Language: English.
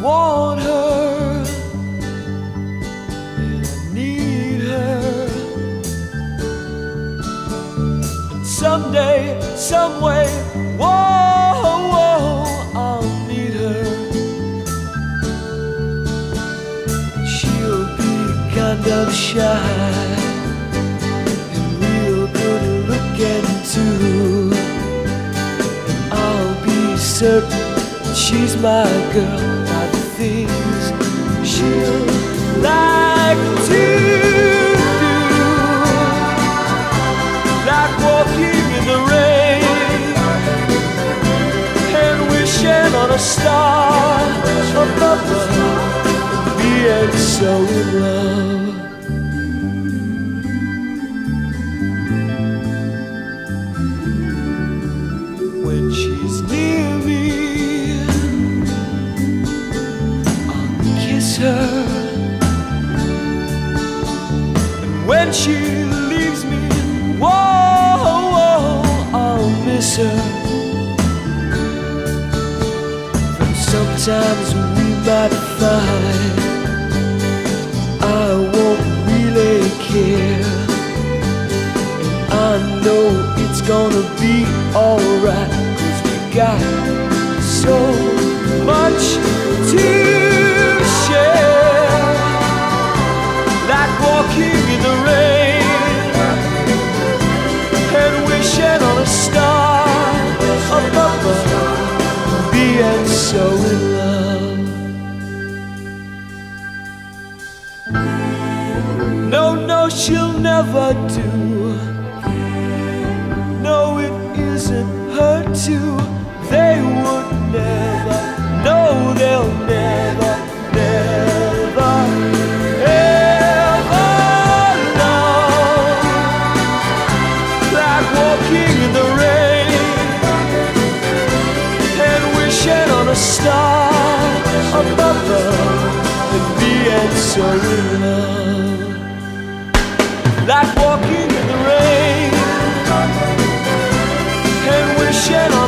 want her, and I need her. And someday, some way, whoa, whoa, I'll meet her. She'll be kind of shy and real good looking too. And I'll be certain she's my girl walking in the rain and wishing on a star above her, being so in love. when she's near me. I'll kiss her. And when she sometimes we might fight. I won't really care. and I know it's gonna be alright Cause we got so much No, no, she'll never do no, it isn't her too. They would never, no, they'll never, never, ever love like walking in the rain and wishing on a star above her and being so in love. Like walking in the rain and wishing